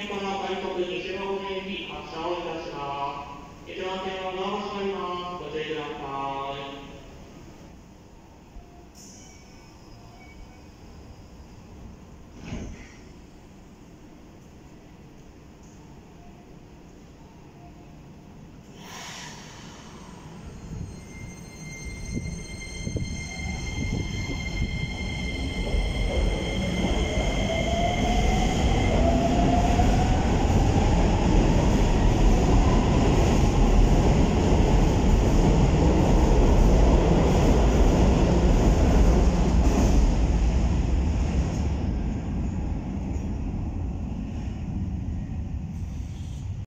niekoľko, ale to bude, že ho bude